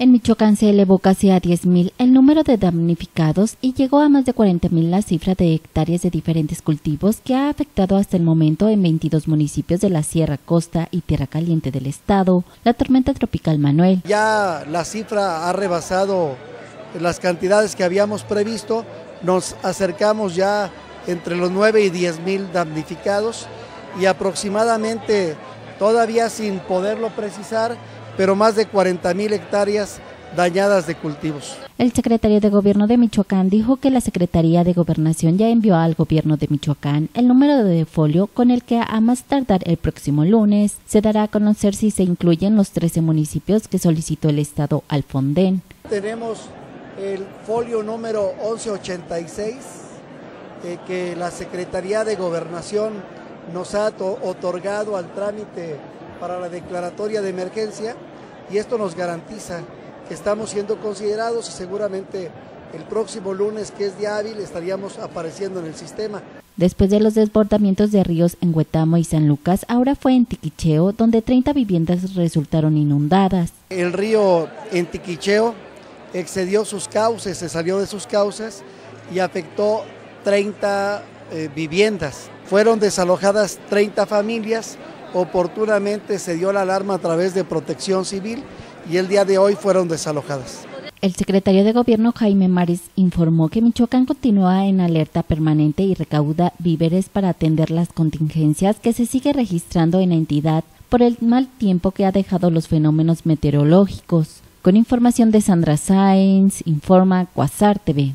En Michoacán se elevó casi a 10.000 el número de damnificados y llegó a más de 40.000 la cifra de hectáreas de diferentes cultivos que ha afectado hasta el momento en 22 municipios de la Sierra Costa y Tierra Caliente del estado la tormenta tropical Manuel. Ya la cifra ha rebasado las cantidades que habíamos previsto, nos acercamos ya entre los 9 y 10 mil damnificados y aproximadamente, todavía sin poderlo precisar, pero más de 40 mil hectáreas dañadas de cultivos. El secretario de Gobierno de Michoacán dijo que la Secretaría de Gobernación ya envió al Gobierno de Michoacán el número de folio con el que a más tardar el próximo lunes se dará a conocer si se incluyen los 13 municipios que solicitó el Estado al Fonden. Tenemos el folio número 1186 eh, que la Secretaría de Gobernación nos ha otorgado al trámite para la declaratoria de emergencia y esto nos garantiza que estamos siendo considerados y seguramente el próximo lunes, que es día hábil, estaríamos apareciendo en el sistema. Después de los desbordamientos de ríos en Huetamo y San Lucas, ahora fue en Tiquicheo, donde 30 viviendas resultaron inundadas. El río en Tiquicheo excedió sus cauces, se salió de sus cauces y afectó 30 eh, viviendas. Fueron desalojadas 30 familias, oportunamente se dio la alarma a través de protección civil y el día de hoy fueron desalojadas. El secretario de Gobierno Jaime Mares informó que Michoacán continúa en alerta permanente y recauda víveres para atender las contingencias que se sigue registrando en la entidad por el mal tiempo que ha dejado los fenómenos meteorológicos. Con información de Sandra Sáenz, informa Cuasar TV.